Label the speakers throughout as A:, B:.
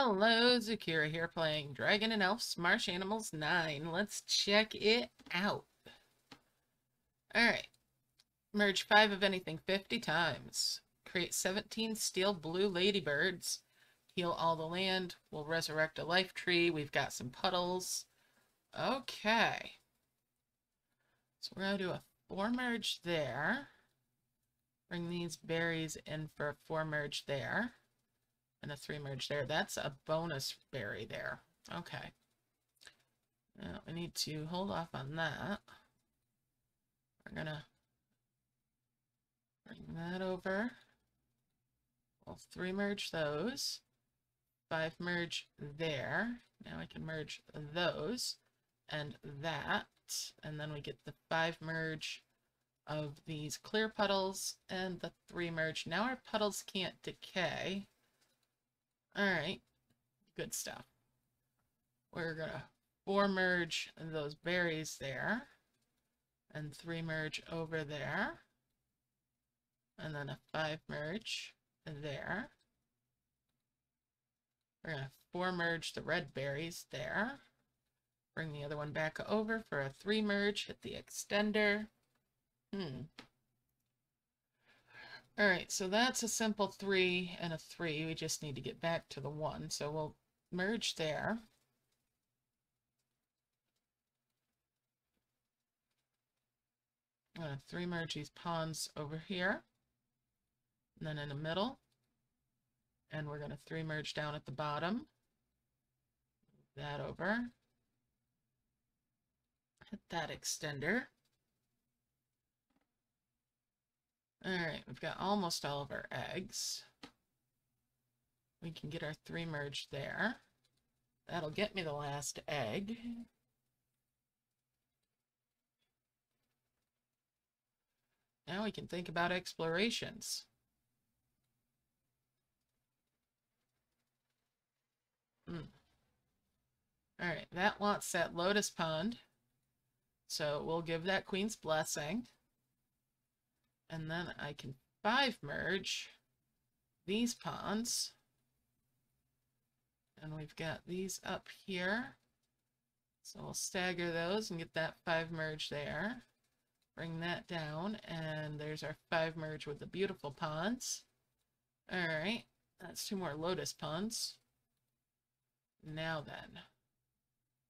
A: Hello, Zukira here playing Dragon and Elves Marsh Animals 9. Let's check it out. Alright. Merge 5 of anything 50 times. Create 17 steel blue ladybirds. Heal all the land. We'll resurrect a life tree. We've got some puddles. Okay. So we're going to do a 4 merge there. Bring these berries in for a 4 merge there and a three merge there. That's a bonus berry there. Okay. Now we need to hold off on that. We're gonna bring that over. We'll three merge those. Five merge there. Now I can merge those and that. And then we get the five merge of these clear puddles and the three merge. Now our puddles can't decay. Alright, good stuff. We're gonna four merge those berries there, and three merge over there, and then a five merge there. We're gonna four merge the red berries there. Bring the other one back over for a three merge, hit the extender. Hmm. All right, so that's a simple three and a three. We just need to get back to the one. So we'll merge there. I'm going to three merge these pawns over here. And then in the middle. And we're going to three merge down at the bottom. that over. Hit that extender. Alright, we've got almost all of our eggs. We can get our three merged there. That'll get me the last egg. Now we can think about explorations. Hmm. Alright, that wants that lotus pond. So we'll give that queen's blessing. And then I can five merge these ponds. And we've got these up here. So we'll stagger those and get that five merge there. Bring that down, and there's our five merge with the beautiful ponds. All right, that's two more lotus ponds. Now then,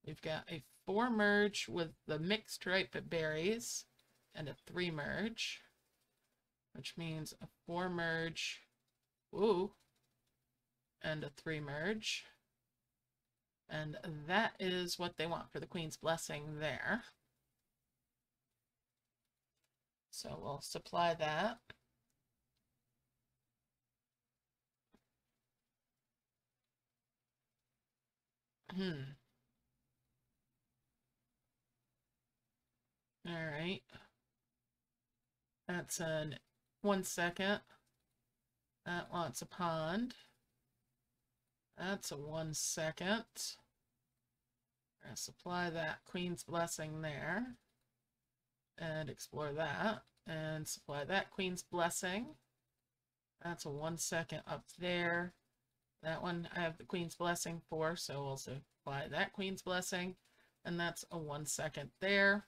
A: we've got a four merge with the mixed ripe berries and a three merge which means a four merge, ooh, and a three merge. And that is what they want for the Queen's Blessing there. So we'll supply that. Hmm. All right. That's an one second. That wants a pond. That's a one second. Gonna supply that Queen's Blessing there. And explore that. And supply that Queen's Blessing. That's a one second up there. That one I have the Queen's Blessing for, so we'll supply that Queen's Blessing. And that's a one second there.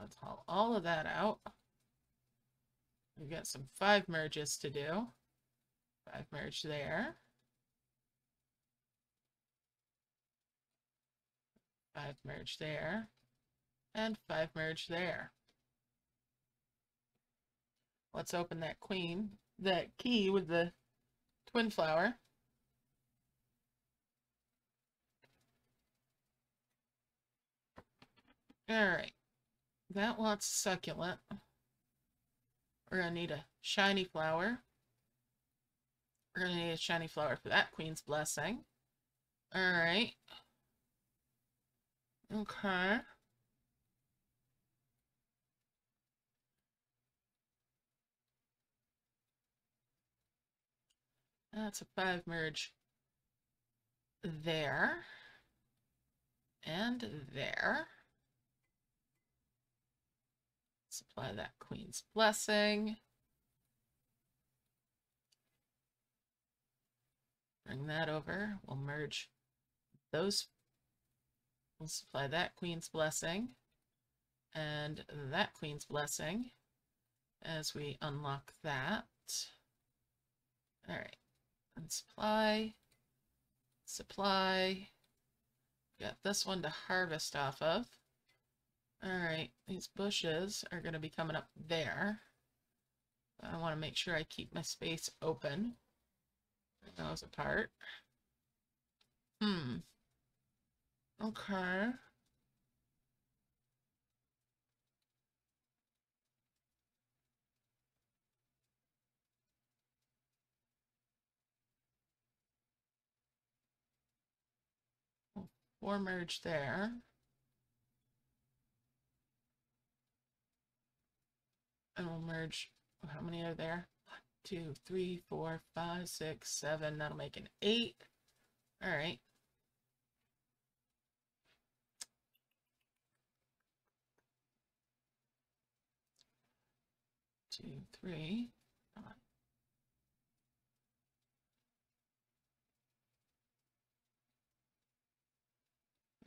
A: Let's haul all of that out. We've got some five merges to do. Five merge there. Five merge there. And five merge there. Let's open that queen, that key with the twin flower. All right. That wants succulent. We're going to need a shiny flower. We're going to need a shiny flower for that Queen's Blessing. Alright. Okay. That's a five merge there. And there. Supply that Queen's Blessing. Bring that over. We'll merge those. We'll supply that Queen's Blessing and that Queen's Blessing as we unlock that. All right, and supply, supply. Got this one to harvest off of. All right, these bushes are going to be coming up there. I want to make sure I keep my space open. Those apart. Hmm. Okay. Four merge there. And we'll merge, how many are there? One, two, three, four, five, six, seven. That'll make an eight. All right. Two, three.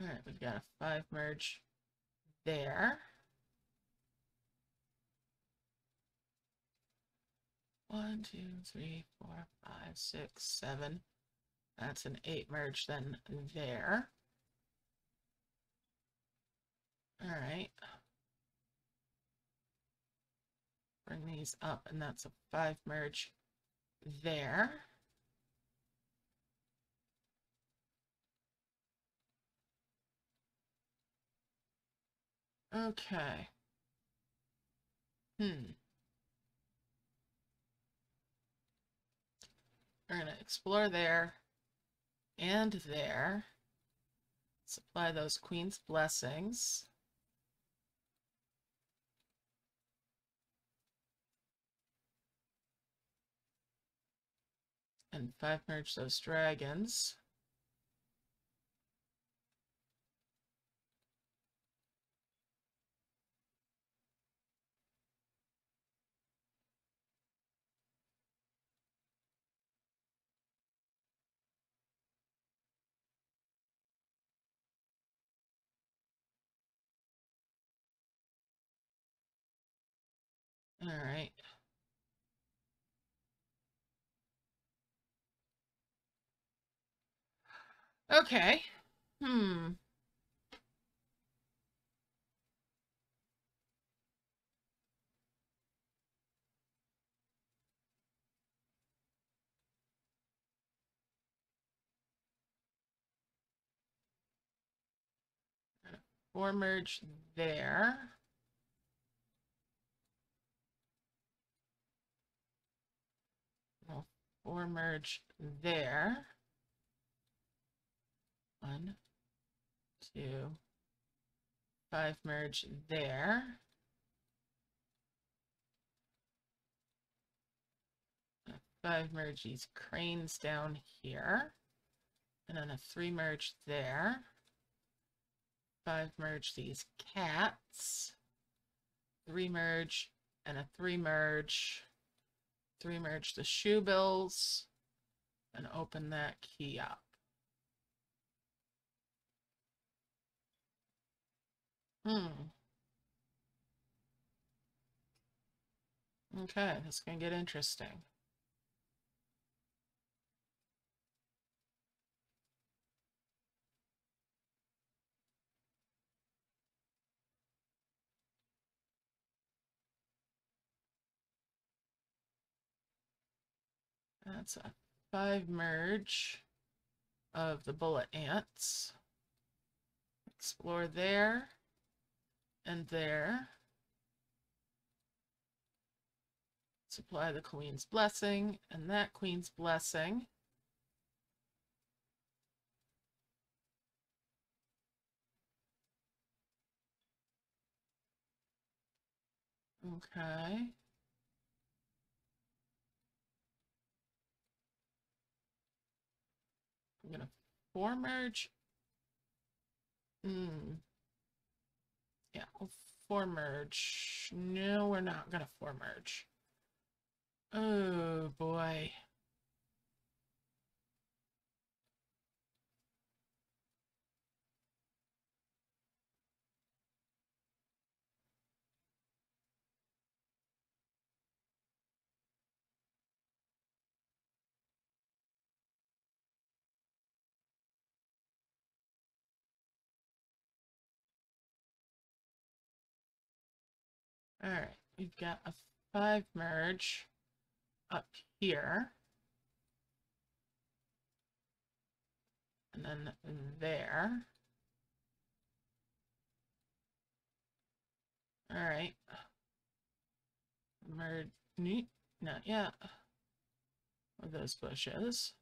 A: All right, we've got a five merge there. One, two, three, four, five, six, seven. That's an eight merge then there. All right. Bring these up and that's a five merge there. Okay. Hmm. We're going to explore there and there. Supply those Queen's Blessings. And five merge those dragons. All right. Okay. Hmm. Four merge there. Four merge there. One, two, five merge there. Five merge these cranes down here. And then a three merge there. Five merge these cats. Three merge and a three merge. Three merge the shoe bills. And open that key up. Hmm. Okay, that's going to get interesting. That's a five merge of the bullet ants. Explore there and there. Supply the Queen's Blessing and that Queen's Blessing. Okay. I'm gonna four merge. Hmm. Yeah, four merge. No, we're not gonna four merge. Oh boy. All right, we've got a five merge up here. And then there. All right. Merge, not yet. With those bushes.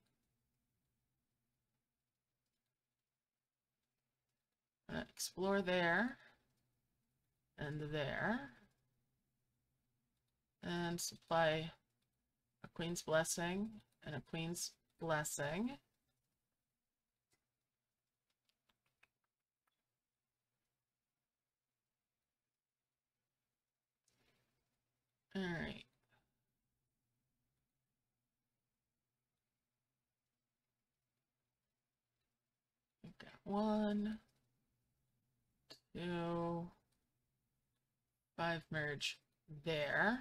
A: explore there and there and supply a queen's blessing and a queen's blessing. All right. We've got one, two, five merge there.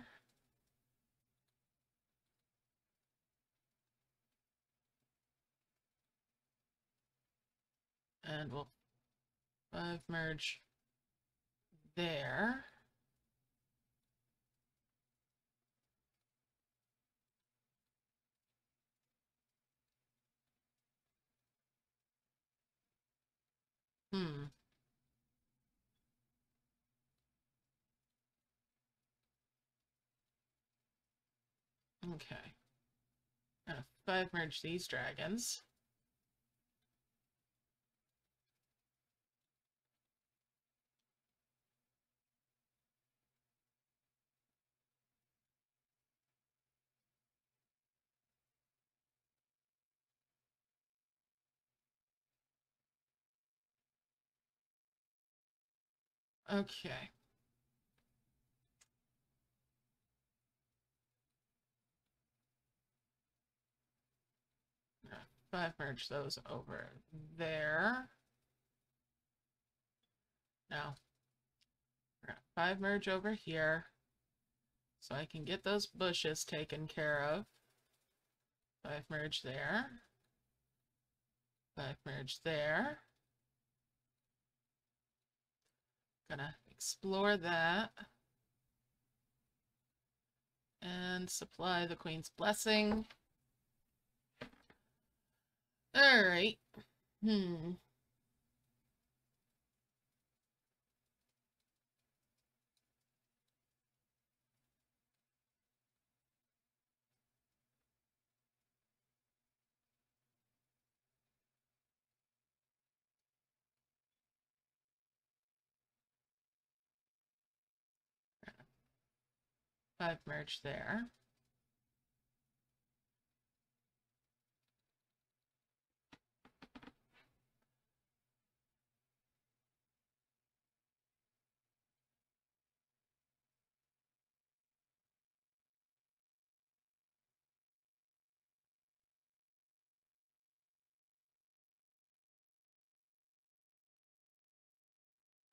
A: And we'll five merge there. Hmm. Okay. Five merge these dragons. Okay. Five merge those over there. Now, five merge over here. So I can get those bushes taken care of. Five merge there. Five merge there. Gonna explore that. And supply the Queen's Blessing. Alright. Hmm. Five merge there.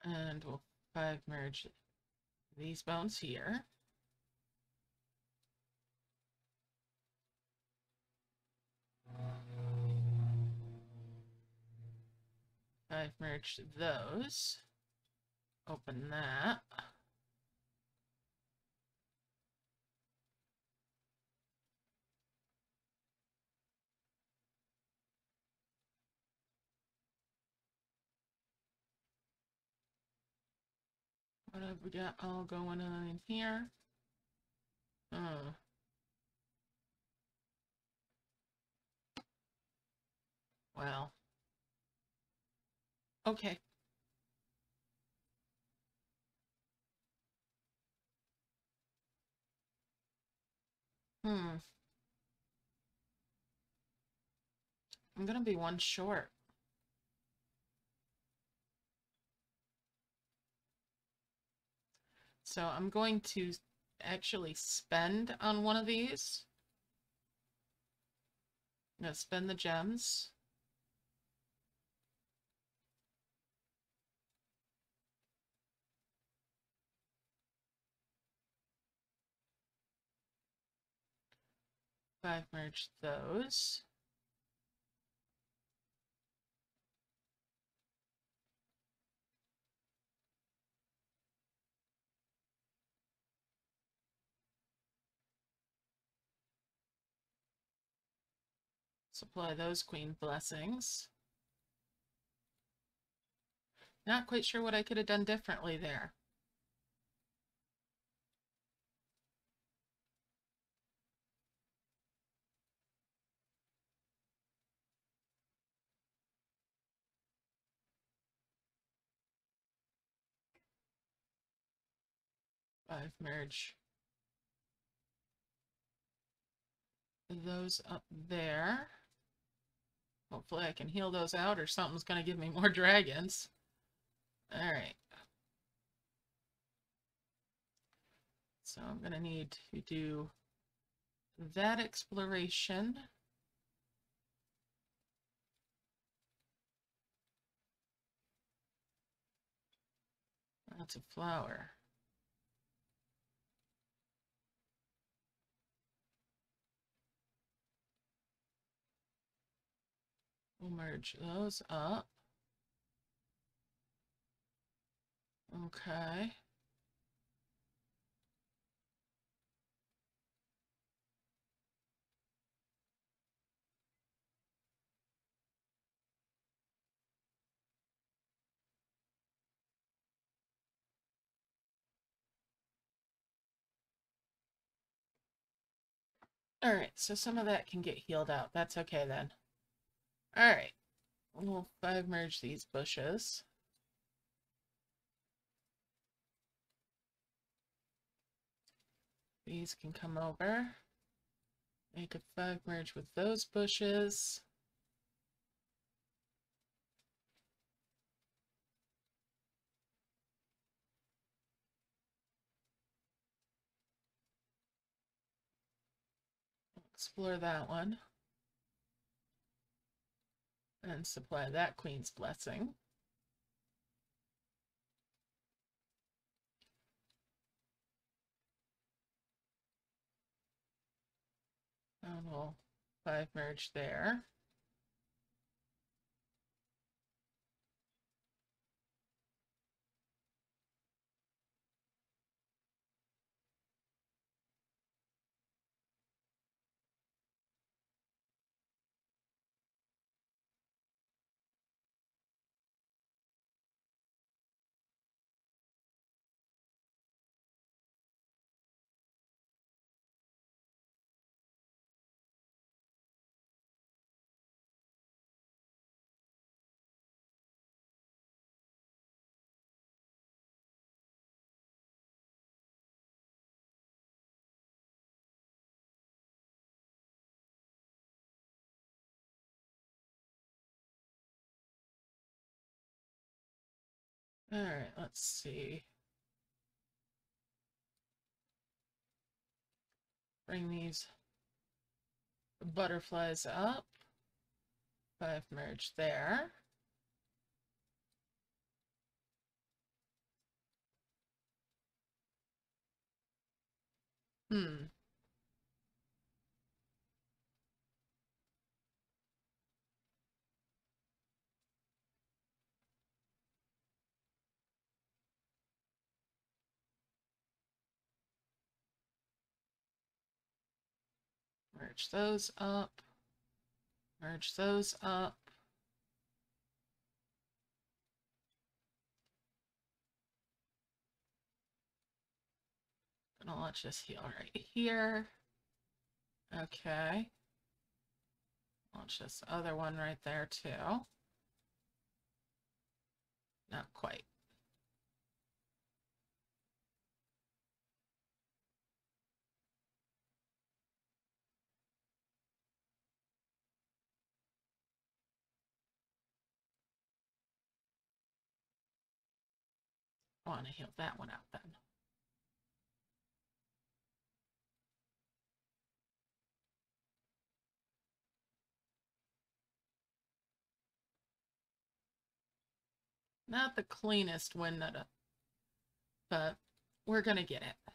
A: And we'll five merge these bones here. I've merged those. Open that. What have we got all going on in here? Oh. Well. Okay. Hmm. I'm gonna be one short. So I'm going to actually spend on one of these. I'm to spend the gems. I've merged those. Supply those queen blessings. Not quite sure what I could have done differently there. Five merge those up there. Hopefully I can heal those out or something's going to give me more dragons. Alright. So I'm going to need to do that exploration. That's a flower. We'll merge those up. Okay. All right, so some of that can get healed out. That's okay then. All right, we'll five merge these bushes. These can come over. Make a five merge with those bushes. Explore that one and supply that queen's blessing. And we'll five merge there. All right, let's see. Bring these butterflies up. Five merge there. Hmm. Merge those up. Merge those up. Gonna launch this heal right here. Okay. Launch this other one right there too. Not quite. Want to heal that one out then. Not the cleanest Winota, uh, but we're going to get it.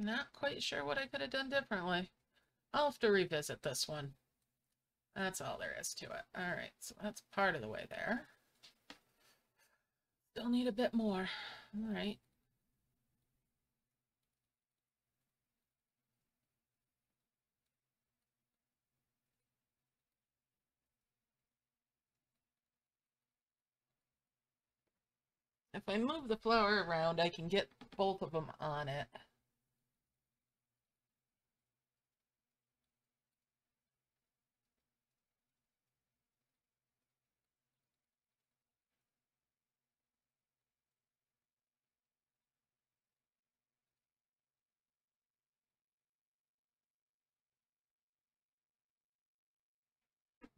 A: Not quite sure what I could have done differently. I'll have to revisit this one. That's all there is to it. All right, so that's part of the way there. Still need a bit more. All right. If I move the flower around, I can get both of them on it.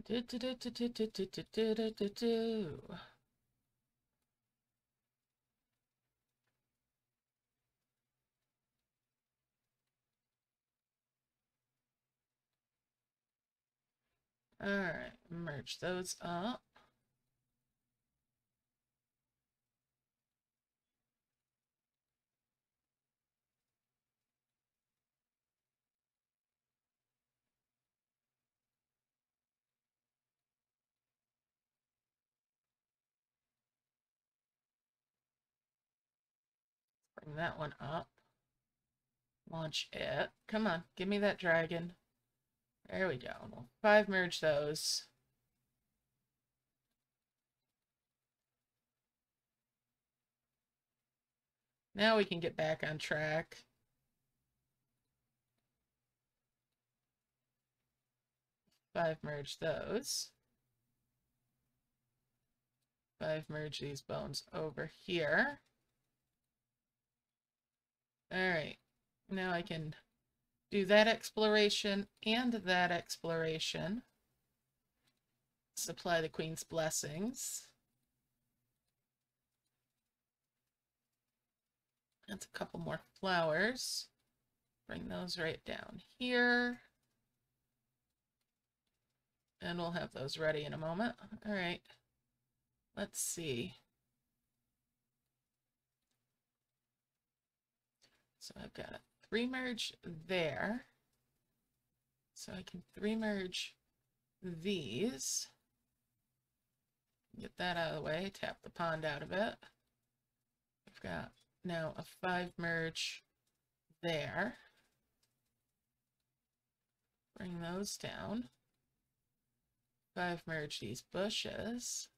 A: Do, do, do, do, do, do, do, do, do, do. All right, merge those up. Bring that one up. Launch it. Come on, give me that dragon. There we go. We'll five merge those. Now we can get back on track. Five merge those. Five merge these bones over here. All right. Now I can do that exploration and that exploration. Supply the Queen's blessings. That's a couple more flowers. Bring those right down here. And we'll have those ready in a moment. All right. Let's see. So I've got a three merge there. So I can three merge these. Get that out of the way, tap the pond out of it. I've got now a five merge there. Bring those down. Five merge these bushes.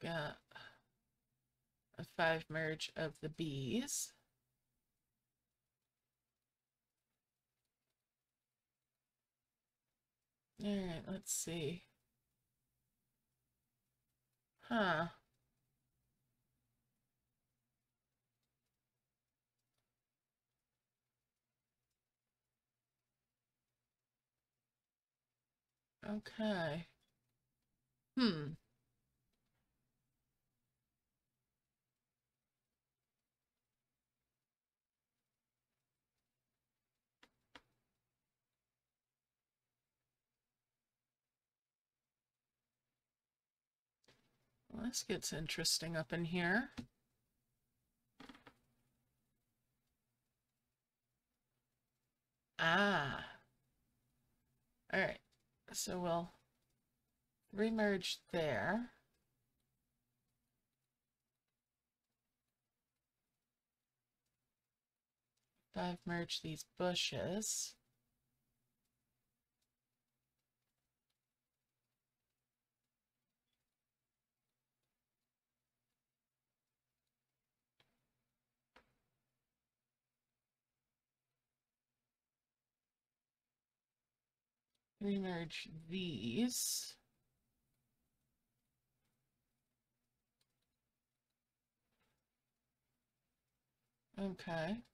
A: Got a five merge of the bees. All right, let's see. Huh. Okay. Hmm. Well, this gets interesting up in here. Ah. All right. So we'll remerge there. I've merged these bushes. Remerge these. Okay.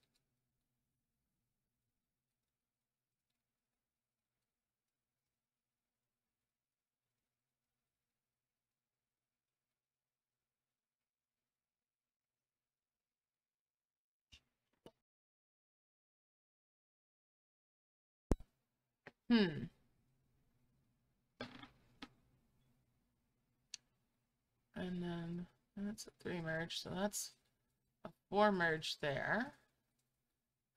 A: Hmm. And then That's a three merge, so that's a four merge there.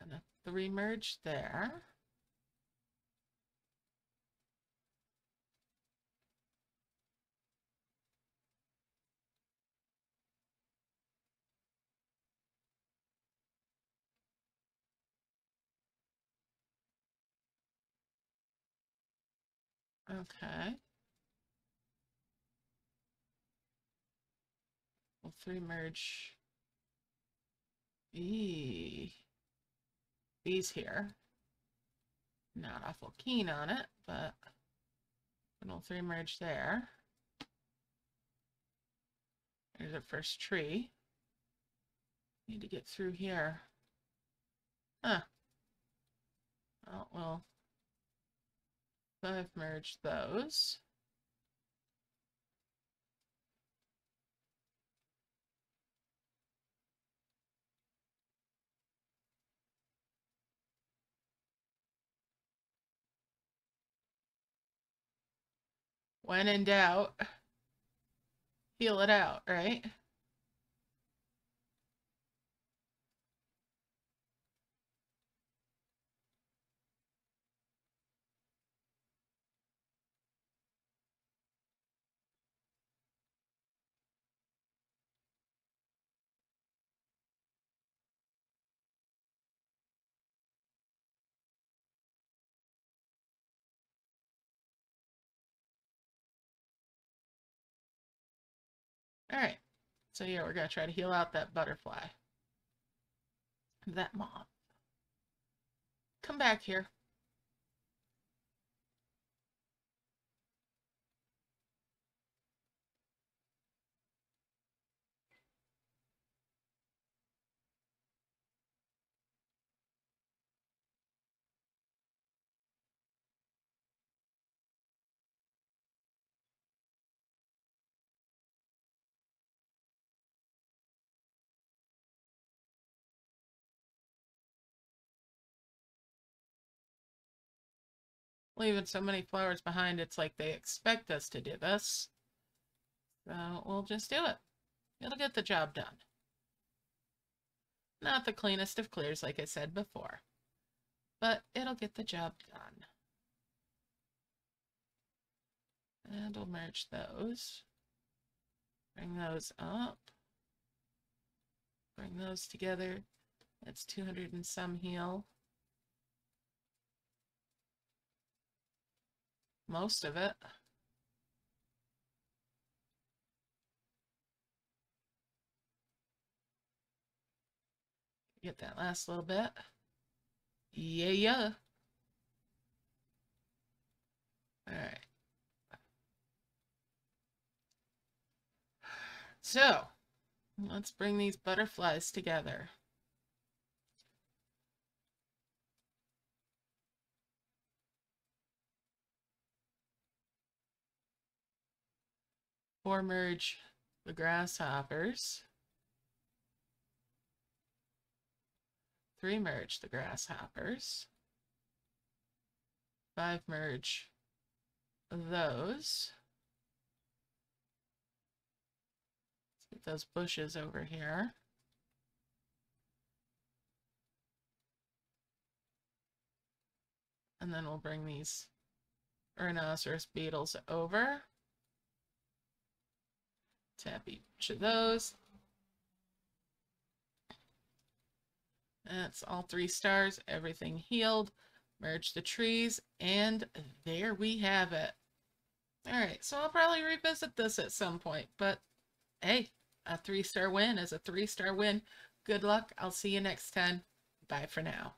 A: And a three merge there. Okay. Three merge. E. These here. Not awful keen on it, but little three merge there. There's a first tree. Need to get through here. Huh. Oh, well, so I've merged those. When in doubt, heal it out, right? All right. So yeah, we're going to try to heal out that butterfly. That moth. Come back here. Leaving so many flowers behind, it's like they expect us to do this. So we'll just do it. It'll get the job done. Not the cleanest of clears, like I said before, but it'll get the job done. And we'll merge those. Bring those up. Bring those together. That's 200 and some heal. Most of it. Get that last little bit. Yeah, yeah. All right. So, let's bring these butterflies together. Four merge the grasshoppers. Three merge the grasshoppers. Five merge those. Let's get those bushes over here. And then we'll bring these rhinoceros beetles over. Tap each of those. That's all three stars, everything healed. Merge the trees, and there we have it. Alright, so I'll probably revisit this at some point, but hey, a three-star win is a three-star win. Good luck. I'll see you next time. Bye for now.